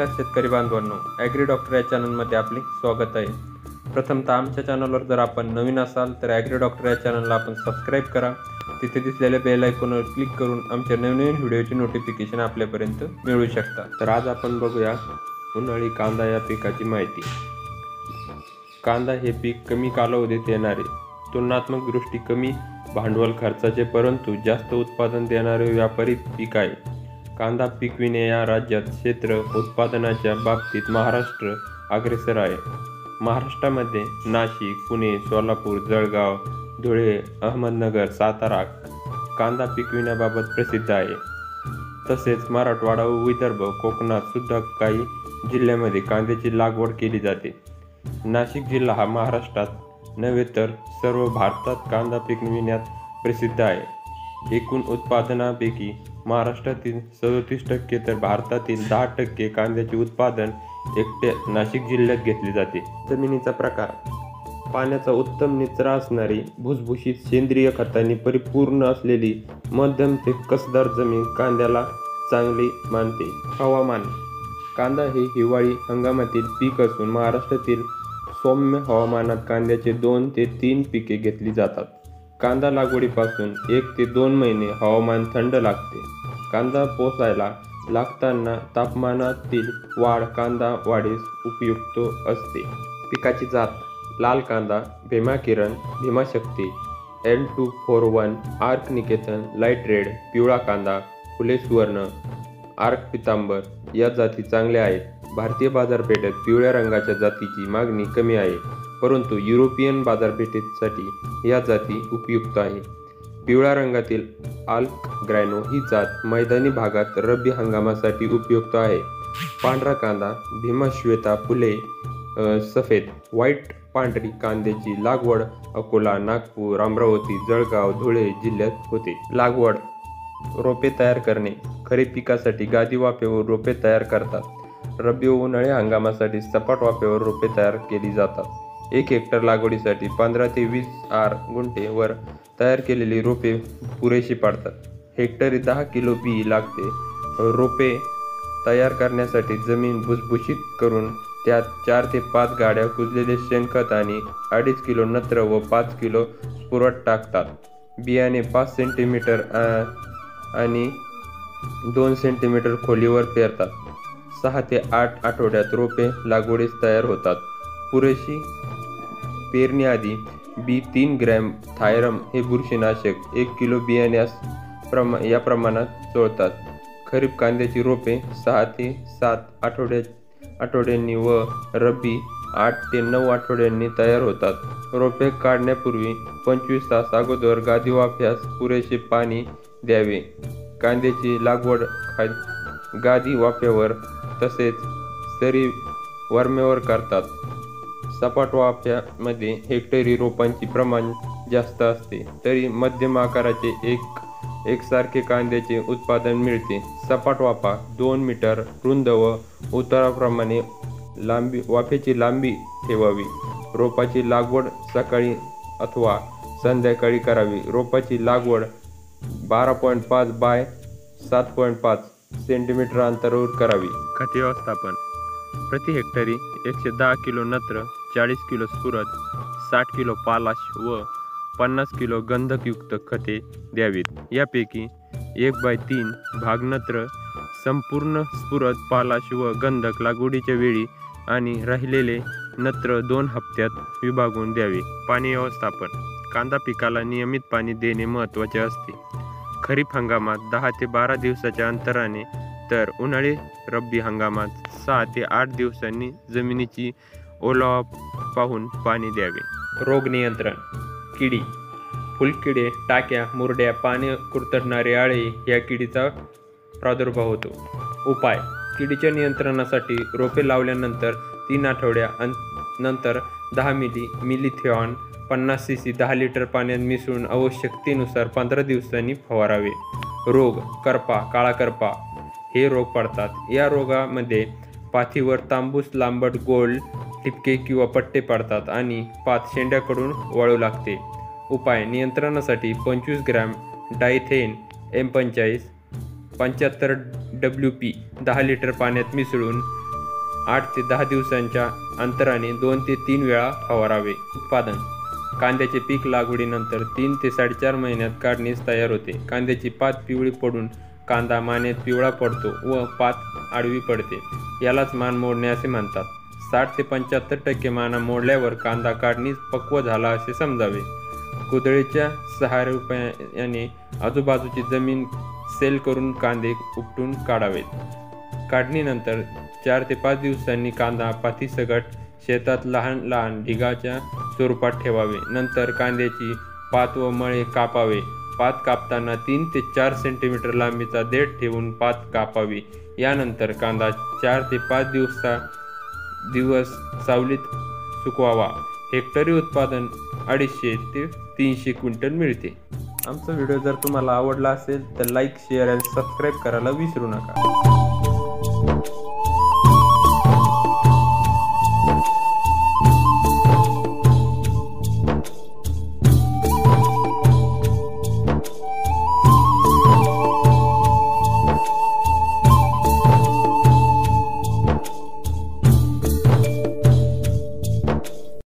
नमस्कार शेतकरी बांधवांनो ॲग्री डॉक्टर या चॅनलमध्ये आपले स्वागत आहे. प्रथमतः आमच्या चॅनलवर जर आपण नवीन असाल तर ॲग्री डॉक्टर या चॅनलला आपण सबस्क्राईब करा. तिथे दिसलेल्या बेल आयकॉनवर क्लिक करून आमच्या नवीन व्हिडिओचे नोटिफिकेशन आपल्यापर्यंत मिळू शकता तर आज आपण बघूया उन्हाळी कांदा या पिकाची माहिती. कांदा हे पीक कमी कालावधीत येणारे तुलनात्मक दृष्टी कमी भांडवल खर्चाचे परंतु जास्त उत्पादन देणारे व्यापारी पीक आहे. कांदा पिकविणे या राज्यात क्षेत्र उत्पादनाच्या बाबतीत महाराष्ट्र अग्रेसर आहे. महाराष्ट्रामध्ये नाशिक पुणे सोलापूर जळगाव धुळे अहमदनगर सातारा कांदा पिकविण्याबाबत प्रसिद्ध आहे. तसेच मराठवाडा व विदर्भ कोकणात सुद्धा काही जिल्ह्यामध्ये कांद्याची लागवड केली जाते. नाशिक जिल्हा हा महाराष्ट्रात नव्हे तर सर्व भारतात कांदा पिकविण्यात प्रसिद्ध आहे. एकूण उत्पादनापैकी महाराष्ट्रातील सदोतीस टक्के तर भारतातील दहा टक्के कांद्याचे उत्पादन एकट्या नाशिक जिल्ह्यात घेतले जाते. जमिनीचा प्रकार. पाण्याचा उत्तम निचरा असणारी भुसभुशीत सेंद्रिय खतांनी परिपूर्ण असलेली मध्यम ते कसदार जमीन कांद्याला चांगली मानते. हवामान. कांदा हे हिवाळी हंगामातील पीक असून महाराष्ट्रातील सौम्य हवामानात कांद्याचे दोन ते तीन पिके घेतली जातात. कांदा लागवडीपासून एक ते दोन महिने हवामान थंड लागते. कांदा पोसायला लागताना तापमानातील वाढ कांदा वाढीस उपयुक्त असते. पिकाची जात लाल कांदा Bhima Kiran Bhimashakti L two four one Arka Niketan light red पिवळा कांदा फुले सुवर्ण आर्क पितांबर या जाती चांगल्या आहेत. भारतीय बाजारपेठेत पिवळ्या रंगाच्या जातीची मागणी कमी आहे. परंतु युरोपियन बाजारपेठेसाठी या जाती उपयुक्त आहे. पिवळ्या रंगातील आल्क ग्रॅनो ही जात मैदानी भागात रब्बी हंगामासाठी उपयुक्त आहे. पांढरा कांदा भीमाश्वेता फुले सफेद व्हाईट पांढरी कांद्याची लागवड अकोला नागपूर अमरावती जळगाव धुळे जिल्ह्यात होते. लागवड रोपे तयार करणे खरीप पिकासाठी गादी वाफेवर रोपे तयार करतात. रब्बी व उन्हाळी हंगामासाठी सपाट वाफेवर रोपे तयार केली जातात. एक हेक्टर लागवडीसाठी पंधरा ते वीस आर गुंठेवर तयार केलेली रोपे पुरेशी पाडतात. हेक्टरी दहा किलो बी लागते. रोपे तयार करण्यासाठी जमीन भुसभुशीत करून त्यात चार ते पाच गाड्या कुजलेले शेणखत आणि अडीच किलो नत्र व पाच किलो पुरट टाकतात. बियाणे पाच सेंटीमीटर आणि दोन सेंटीमीटर खोलीवर पेरतात. सहा ते आठ आठवड्यात रोपे लागवडीस तयार होतात. पुरेशी पेरण्याआधी बी तीन ग्रॅम थायरम हे बुरशीनाशक एक किलो बियाण्यास प्रमा या प्रमाणात चोळतात. खरीप कांद्याची रोपे सहा ते सात आठवड्या आठवड्यांनी व रब्बी आठ ते नऊ आठवड्यांनी तयार होतात. रोपे काढण्यापूर्वी पंचवीस तास अगोदर गादी वाफ्यास पुरेसे पाणी द्यावे. कांद्याची लागवड खा गादी वाफ्यावर तसेच सरी वरमेवर करतात. सपाट वाफ्यामध्ये हेक्टरी रोपांची प्रमाण जास्त असते तरी मध्यम आकाराचे एक एकसारखे कांद्याचे उत्पादन मिळते. सपाट वाफा दोन मीटर रुंद व उताराप्रमाणे लांबी वाफेची लांबी ठेवावी. रोपाची लागवड सकाळी अथवा संध्याकाळी करावी. रोपाची लागवड बारा पॉईंट पाच बाय सात पॉईंट पाच सेंटीमीटर अंतरावर करावी. खते व्यवस्थापन. प्रति हेक्टरी एकशे दहा किलो नत्र चाळीस किलो स्फुरद साठ किलो पालाश व पन्नास किलो गंधकयुक्त खते द्यावीत. यापैकी एक बाय तीन भाग नत्र संपूर्ण स्फुरद पालाश व गंधक लागवडीच्या वेळी आणि राहिलेले नत्र दोन हप्त्यात विभागून द्यावे. पाणी व्यवस्थापन. कांदा पिकाला नियमित पाणी देणे महत्त्वाचे असते. खरीप हंगामात दहा ते बारा दिवसाच्या अंतराने तर उन्हाळी रब्बी हंगामात सहा ते आठ दिवसांनी जमिनीची ओलावा पाहून पाणी द्यावे. रोग नियंत्रण. किडी. फुलकिडे टाक्या मुरड्या पाणी कुरतडणारे आळे या किडीचा प्रादुर्भाव होतो. उपाय. किडीच्या नियंत्रणासाठी रोपे लावल्यानंतर तीन आठवड्या अं नंतर दहा मिली मिलिथिऑन पन्नास सी सी दहा लिटर पाण्यात मिसळून आवश्यकतेनुसार पंधरा दिवसांनी फवारावे. रोग. करपा काळा करपा हे रोग पडतात. या रोगामध्ये पाथीवर तांबूस लांबट गोल ठिपके किंवा पट्टे पाडतात आणि पात शेंड्याकडून वळू लागते. उपाय नियंत्रणासाठी पंचवीस ग्रॅम डायथेन एम पंचेचाळीस पंच्याहत्तर डब्ल्यू पी दहा लिटर पाण्यात मिसळून आठ ते दहा दिवसांच्या अंतराने दोन ते तीन वेळा फवारावे. उत्पादन. कांद्याचे पीक लागवडीनंतर तीन ते साडेचार महिन्यात काढणीस तयार होते. कांद्याची पात पिवळी पडून कांदा मानेत पिवळा पडतो व पात आडवी पडते. यालाच मान मोडणे असे म्हणतात. साठ ते पंच्याहत्तर टक्के माना मोडल्यावर कांदा काढणीच पक्व झाला असे समजावे. कुदळीच्या सहा रुपयाने आजूबाजूची जमीन सेल करून कांदे उपटून काढावेत. काढणीनंतर चार ते पाच दिवसांनी कांदा पातीसकट शेतात लहान लहान ढिगाच्या स्वरूपात ठेवावे. नंतर कांद्याची पात व मळे कापावे. पात कापताना तीन ते चार सेंटीमीटर लांबीचा देठ ठेवून पात कापावी. यानंतर कांदा चार ते पाच दिवसा दिवस सावलीत सुकवावा. हेक्टरी उत्पादन अडीचशे ते तीनशे क्विंटल मिळते. आमचा व्हिडिओ जर तुम्हाला आवडला असेल तर लाईक शेअर आणि सबस्क्राईब करायला विसरू नका.